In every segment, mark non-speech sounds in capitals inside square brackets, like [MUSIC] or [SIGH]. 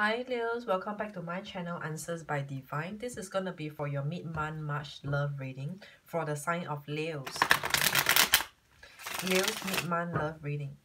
Hi Leos, welcome back to my channel Answers by Divine. This is going to be for your mid-month March love reading for the sign of Leos. Leos mid-month love reading.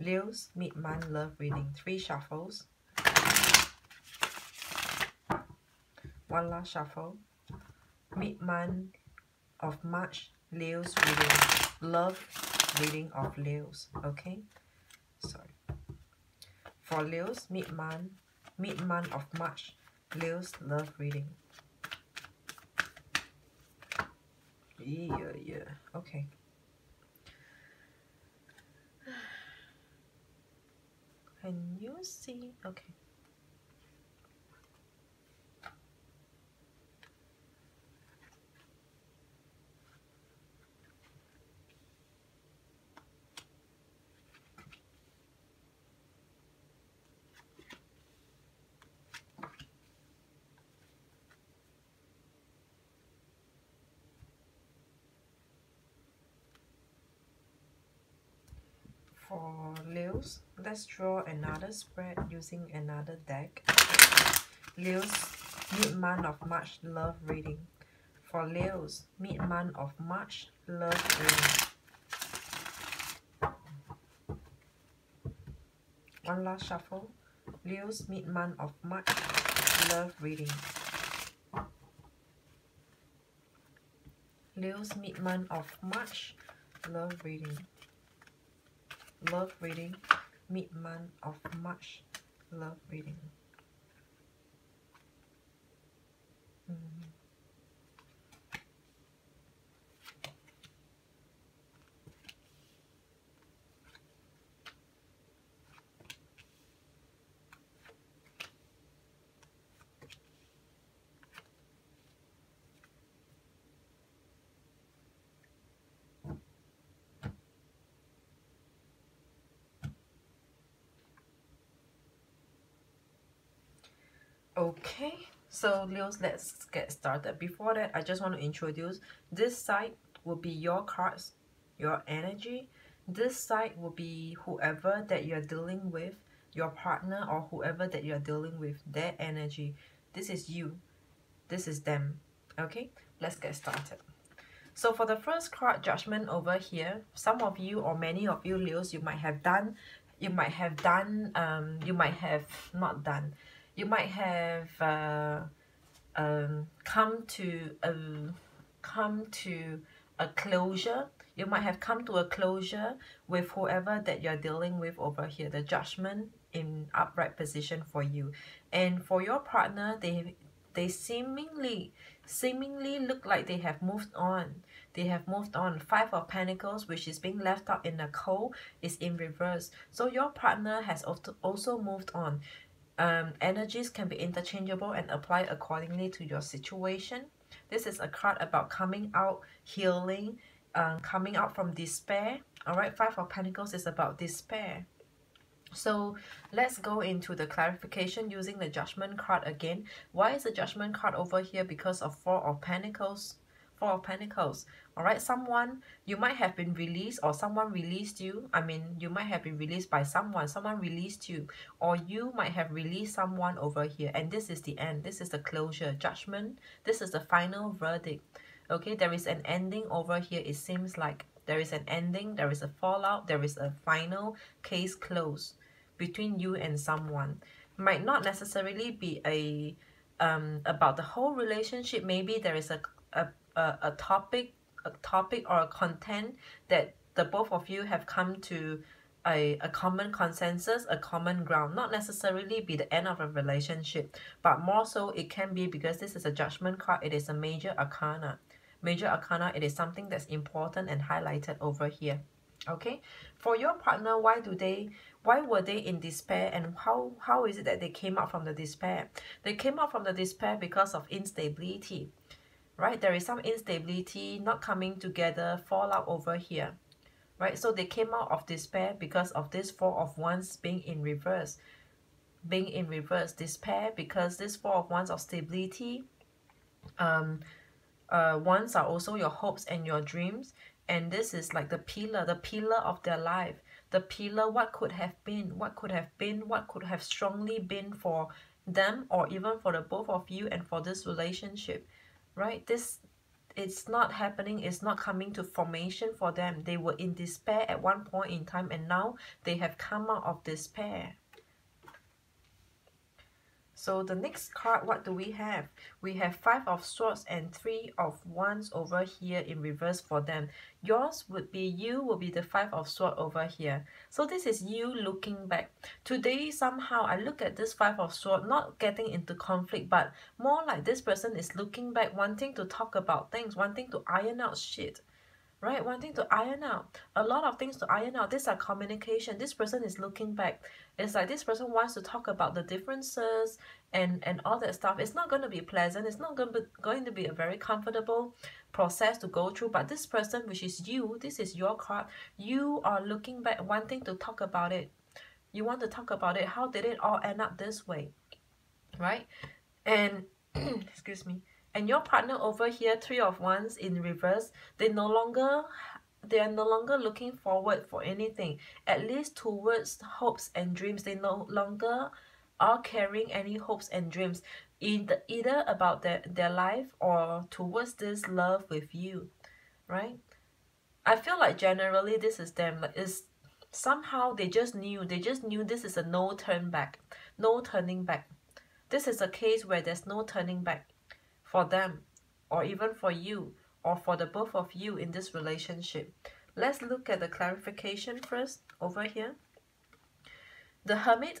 Leos mid-month love reading. Three shuffles. One last shuffle. Mid-month of March Leos reading. Love reading of Leos. Okay? Sorry. For Leos mid-month mid-month of March, Leo's love reading. Yeah, yeah, okay. [SIGHS] Can you see? Okay. For Leos, let's draw another spread using another deck. Leos, mid-month of March love reading. For Leos, mid-month of March love reading. One last shuffle. Leos, mid-month of March love reading. Leos, mid-month of March love reading love reading mid-month of March love reading okay so Leos let's get started. Before that I just want to introduce this side will be your cards your energy. This side will be whoever that you're dealing with your partner or whoever that you're dealing with their energy. This is you. This is them. Okay let's get started. So for the first card judgment over here some of you or many of you Leos you might have done you might have done um you might have not done you might have uh, um, come to a come to a closure. You might have come to a closure with whoever that you're dealing with over here the judgment in upright position for you. And for your partner they they seemingly seemingly look like they have moved on. They have moved on. Five of pentacles which is being left out in the cold is in reverse. So your partner has also moved on um, energies can be interchangeable and apply accordingly to your situation. This is a card about coming out, healing, um, coming out from despair. All right, Five of Pentacles is about despair. So let's go into the clarification using the Judgment card again. Why is the Judgment card over here? Because of Four of Pentacles. Four of Pentacles. All right, someone, you might have been released or someone released you. I mean, you might have been released by someone. Someone released you or you might have released someone over here. And this is the end. This is the closure, judgment. This is the final verdict. Okay, there is an ending over here. It seems like there is an ending. There is a fallout. There is a final case close between you and someone. Might not necessarily be a um, about the whole relationship. Maybe there is a, a a, a topic a topic or a content that the both of you have come to a, a common consensus, a common ground, not necessarily be the end of a relationship, but more so it can be because this is a judgment card, it is a major arcana. Major arcana, it is something that's important and highlighted over here. Okay, for your partner, why do they, why were they in despair and how, how is it that they came out from the despair? They came out from the despair because of instability right? There is some instability, not coming together, fallout over here, right? So they came out of despair because of this Four of Wands being in reverse. Being in reverse, despair because this Four of Wands of stability, um, uh, Wands are also your hopes and your dreams. And this is like the pillar, the pillar of their life. the pillar what could have been what could have been what could have strongly been for them or even for the both of you and for this relationship right? This it's not happening it's not coming to formation for them. They were in despair at one point in time and now they have come out of despair so the next card, what do we have? We have Five of Swords and Three of Wands over here in reverse for them. Yours would be, you will be the Five of Swords over here. So this is you looking back. Today, somehow, I look at this Five of Swords, not getting into conflict, but more like this person is looking back, wanting to talk about things, wanting to iron out shit right? Wanting to iron out. A lot of things to iron out. These are communication. This person is looking back. It's like this person wants to talk about the differences and, and all that stuff. It's not going to be pleasant. It's not going to, be, going to be a very comfortable process to go through. But this person, which is you, this is your card. You are looking back, wanting to talk about it. You want to talk about it. How did it all end up this way? Right? And, [CLEARS THROAT] excuse me and your partner over here three of wands in reverse they no longer they are no longer looking forward for anything. At least towards hopes and dreams. They no longer are carrying any hopes and dreams either, either about their, their life or towards this love with you right? I feel like generally this is them is somehow they just knew they just knew this is a no turn back no turning back. This is a case where there's no turning back for them or even for you or for the both of you in this relationship. Let's look at the clarification first over here. The Hermit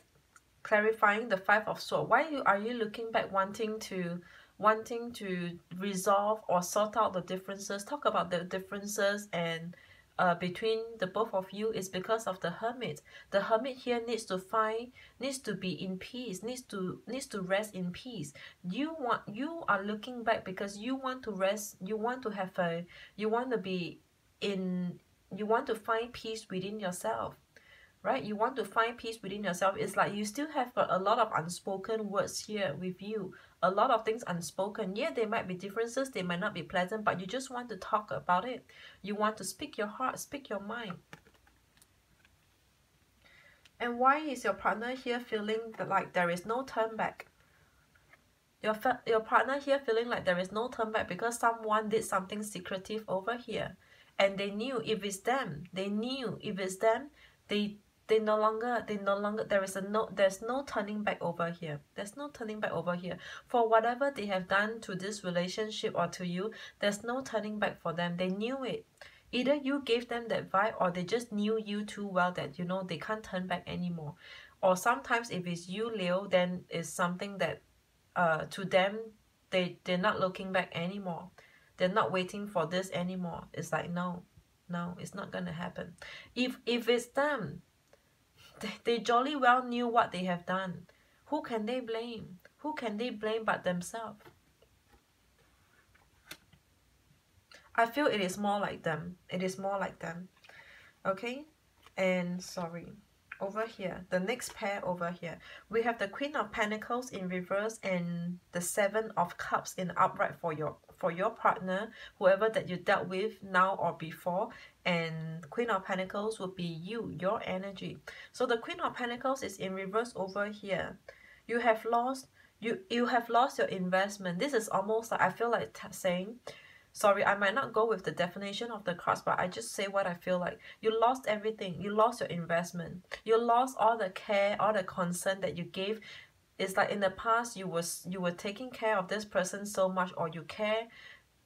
clarifying the Five of Swords. Why you are you looking back wanting to wanting to resolve or sort out the differences? Talk about the differences and uh, between the both of you is because of the hermit. The hermit here needs to find, needs to be in peace, needs to needs to rest in peace. You want, you are looking back because you want to rest. You want to have a, you want to be in, you want to find peace within yourself right? You want to find peace within yourself. It's like you still have a lot of unspoken words here with you. A lot of things unspoken. Yeah, there might be differences. They might not be pleasant, but you just want to talk about it. You want to speak your heart, speak your mind. And why is your partner here feeling that like there is no turn back? Your, your partner here feeling like there is no turn back because someone did something secretive over here. And they knew if it's them, they knew if it's them, they they no longer they no longer there is a no there's no turning back over here. There's no turning back over here. For whatever they have done to this relationship or to you there's no turning back for them. They knew it. Either you gave them that vibe or they just knew you too well that you know they can't turn back anymore. Or sometimes if it's you leo then it's something that uh to them they they're not looking back anymore. They're not waiting for this anymore. It's like no no it's not gonna happen. If if it's them they jolly well knew what they have done. Who can they blame? Who can they blame but themselves? I feel it is more like them. It is more like them. Okay? And sorry. Over here, the next pair over here, we have the Queen of Pentacles in reverse and the Seven of Cups in upright for your for your partner, whoever that you dealt with now or before, and Queen of Pentacles would be you, your energy. So the Queen of Pentacles is in reverse over here. You have lost you you have lost your investment. This is almost like I feel like saying sorry i might not go with the definition of the cards but i just say what i feel like you lost everything you lost your investment you lost all the care all the concern that you gave it's like in the past you was you were taking care of this person so much or you care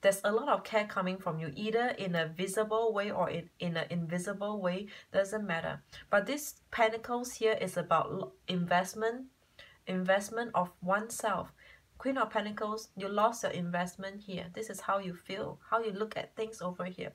there's a lot of care coming from you either in a visible way or in, in an invisible way doesn't matter. But this pentacles here is about investment investment of oneself. Queen of pentacles you lost your investment here. This is how you feel how you look at things over here.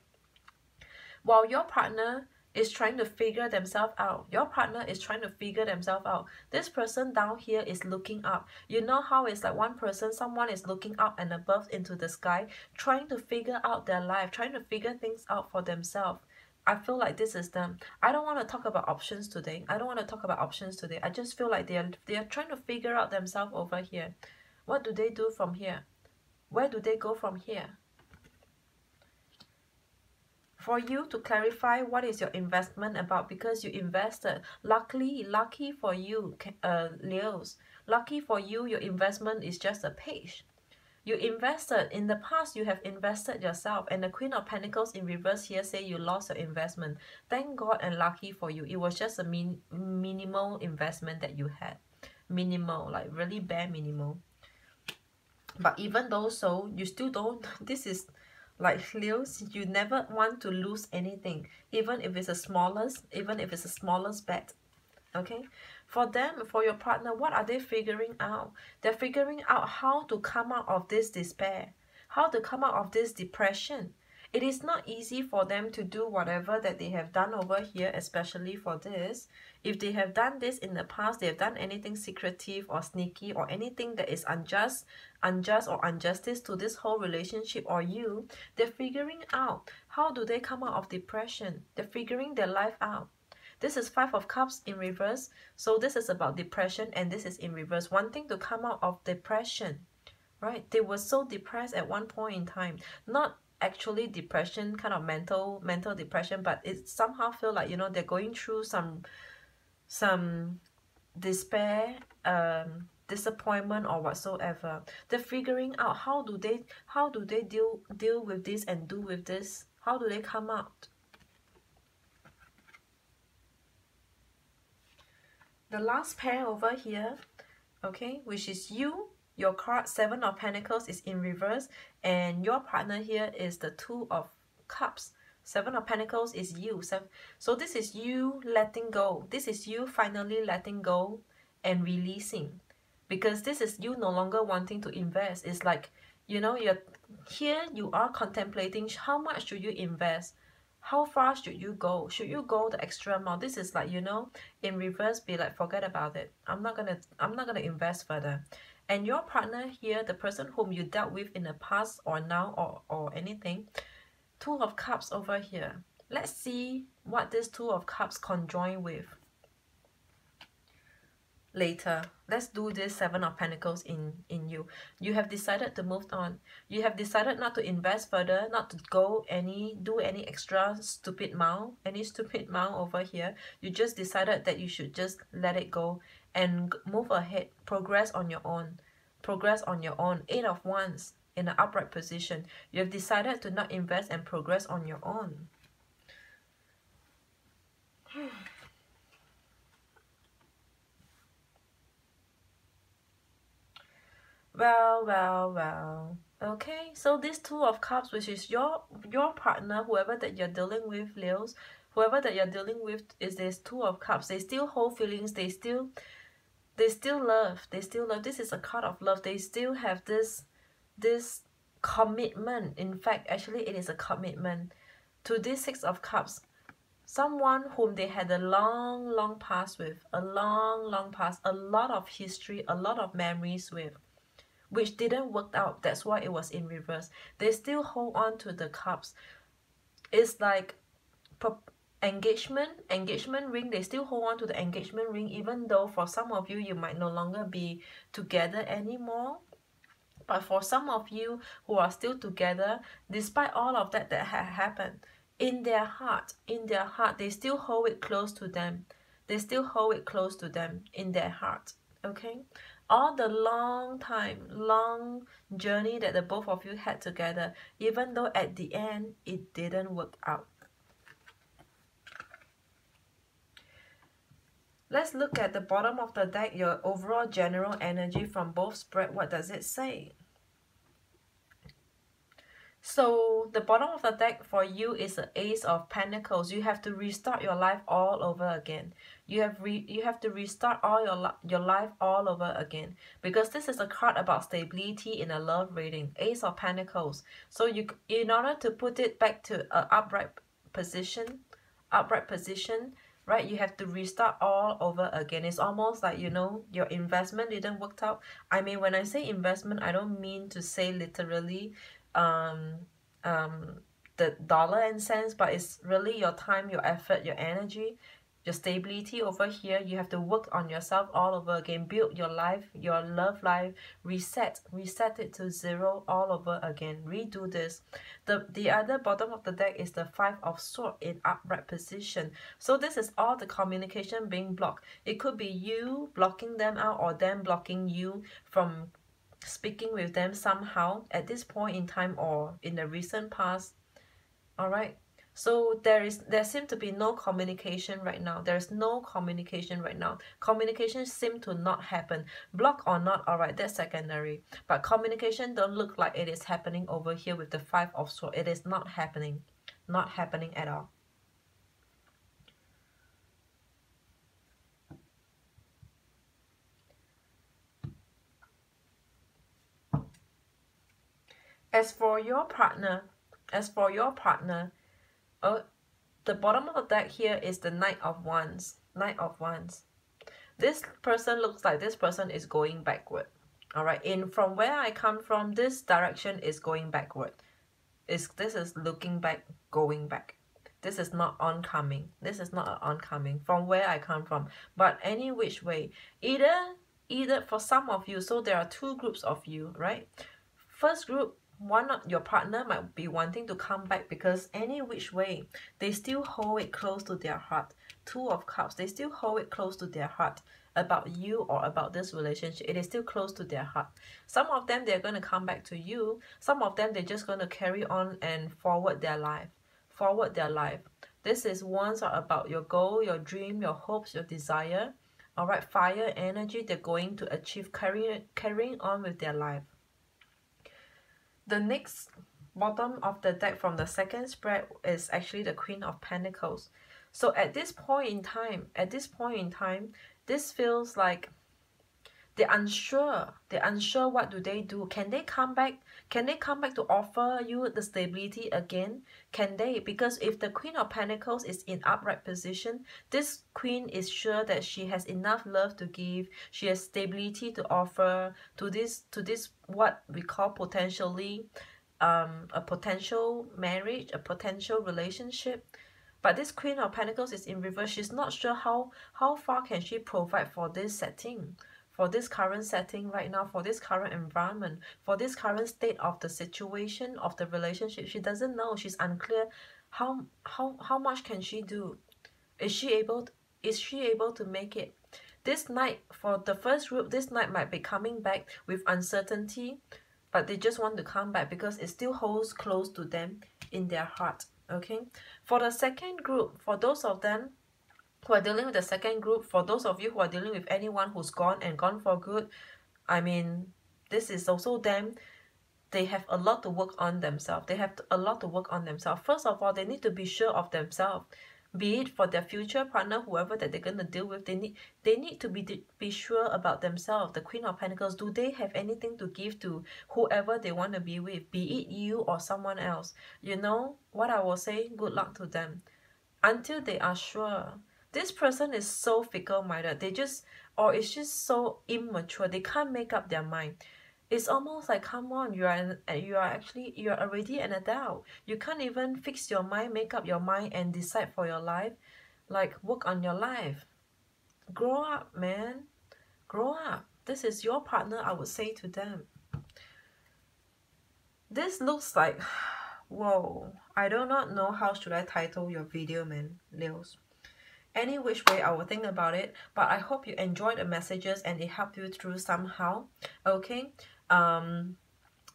While your partner is trying to figure themselves out. Your partner is trying to figure themselves out. This person down here is looking up. You know how it's like one person, someone is looking up and above into the sky, trying to figure out their life, trying to figure things out for themselves. I feel like this is them. I don't want to talk about options today. I don't want to talk about options today. I just feel like they are they are trying to figure out themselves over here. What do they do from here? Where do they go from here? For you to clarify what is your investment about because you invested. Luckily lucky for you uh, leos lucky for you your investment is just a page. You invested. In the past you have invested yourself and the queen of pentacles in reverse here say you lost your investment. Thank god and lucky for you. It was just a min minimal investment that you had. Minimal like really bare minimal. But even though so you still don't [LAUGHS] this is like Leos, you never want to lose anything, even if it's the smallest, even if it's the smallest bet. Okay, for them, for your partner, what are they figuring out? They're figuring out how to come out of this despair, how to come out of this depression. It is not easy for them to do whatever that they have done over here, especially for this. If they have done this in the past, they have done anything secretive or sneaky or anything that is unjust, unjust or injustice to this whole relationship or you, they're figuring out how do they come out of depression. They're figuring their life out. This is Five of Cups in reverse. So this is about depression and this is in reverse. One thing to come out of depression, right? They were so depressed at one point in time. Not actually depression, kind of mental mental depression, but it somehow feel like, you know, they're going through some some despair, um, disappointment or whatsoever. They're figuring out how do they how do they deal deal with this and do with this. How do they come out? The last pair over here, okay, which is you, your card Seven of Pentacles is in reverse, and your partner here is the Two of Cups. Seven of Pentacles is you. So this is you letting go. This is you finally letting go and releasing. Because this is you no longer wanting to invest. It's like, you know, you're here you are contemplating how much should you invest? How far should you go? Should you go the extra amount? This is like, you know, in reverse, be like, forget about it. I'm not gonna I'm not gonna invest further. And your partner here, the person whom you dealt with in the past or now or, or anything, Two of Cups over here. Let's see what this Two of Cups conjoin with later. Let's do this Seven of Pentacles in, in you. You have decided to move on. You have decided not to invest further, not to go any, do any extra stupid mile, any stupid mile over here. You just decided that you should just let it go and move ahead, progress on your own. Progress on your own. Eight of Wands in an upright position. You have decided to not invest and progress on your own. [SIGHS] well, well, well. Okay, so this Two of Cups, which is your your partner, whoever that you're dealing with, Leos, whoever that you're dealing with is this Two of Cups. They still hold feelings. They still, they still love. They still love. This is a card of love. They still have this this commitment in fact actually it is a commitment to this six of cups someone whom they had a long long past with a long long past a lot of history a lot of memories with which didn't work out that's why it was in reverse they still hold on to the cups it's like engagement engagement ring they still hold on to the engagement ring even though for some of you you might no longer be together anymore but for some of you who are still together, despite all of that that had happened, in their heart, in their heart, they still hold it close to them. They still hold it close to them in their heart. Okay? All the long time, long journey that the both of you had together, even though at the end it didn't work out. Let's look at the bottom of the deck, your overall general energy from both spread. What does it say? So the bottom of the deck for you is the Ace of Pentacles. You have to restart your life all over again. You have re you have to restart all your your life all over again because this is a card about stability in a love reading. Ace of Pentacles. So you in order to put it back to an upright position, upright position, right? You have to restart all over again. It's almost like, you know, your investment didn't work out. I mean, when I say investment, I don't mean to say literally um, um, the dollar and cents, but it's really your time, your effort, your energy. Your stability over here. You have to work on yourself all over again. Build your life your love life. Reset reset it to zero all over again. Redo this. The the other bottom of the deck is the five of sword in upright position. So this is all the communication being blocked. It could be you blocking them out or them blocking you from speaking with them somehow at this point in time or in the recent past. All right so there is there seem to be no communication right now. There's no communication right now. Communication seem to not happen. Block or not, alright, that's secondary. But communication don't look like it is happening over here with the five of swords. It is not happening. Not happening at all. As for your partner, as for your partner, oh, the bottom of the deck here is the Knight of Wands. Knight of Wands. This person looks like this person is going backward. Alright, in from where I come from, this direction is going backward. Is This is looking back, going back. This is not oncoming. This is not an oncoming from where I come from. But any which way, either, either for some of you, so there are two groups of you, right? First group, one of your partner might be wanting to come back because any which way they still hold it close to their heart. Two of cups they still hold it close to their heart about you or about this relationship. It is still close to their heart. Some of them they're going to come back to you. Some of them they're just going to carry on and forward their life forward their life. This is Wands are about your goal your dream your hopes your desire. All right fire energy they're going to achieve carrying carrying on with their life the next bottom of the deck from the second spread is actually the Queen of Pentacles. So at this point in time, at this point in time, this feels like they're unsure. They're unsure what do they do. Can they come back? Can they come back to offer you the stability again? Can they? Because if the Queen of Pentacles is in upright position, this Queen is sure that she has enough love to give. She has stability to offer to this to this what we call potentially um, a potential marriage, a potential relationship. But this Queen of Pentacles is in reverse. She's not sure how, how far can she provide for this setting for this current setting right now, for this current environment, for this current state of the situation of the relationship. She doesn't know. She's unclear. How how how much can she do? Is she able? To, is she able to make it? This Knight for the first group, this Knight might be coming back with uncertainty, but they just want to come back because it still holds close to them in their heart. Okay. For the second group, for those of them who are dealing with the second group, for those of you who are dealing with anyone who's gone and gone for good, I mean, this is also them. They have a lot to work on themselves. They have a lot to work on themselves. First of all, they need to be sure of themselves. Be it for their future partner, whoever that they're gonna deal with, they need they need to be be sure about themselves. The Queen of Pentacles, do they have anything to give to whoever they want to be with, be it you or someone else? You know what I will say. Good luck to them, until they are sure this person is so fickle-minded. They just or it's just so immature. They can't make up their mind. It's almost like come on you are an, you are actually you are already an adult. You can't even fix your mind make up your mind and decide for your life. Like work on your life. Grow up man. Grow up. This is your partner i would say to them. This looks like [SIGHS] whoa. I do not know how should i title your video man. Leos any which way I will think about it. But I hope you enjoyed the messages and it helped you through somehow. Okay um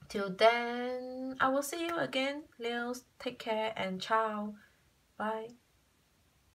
till then I will see you again. Leos take care and ciao. Bye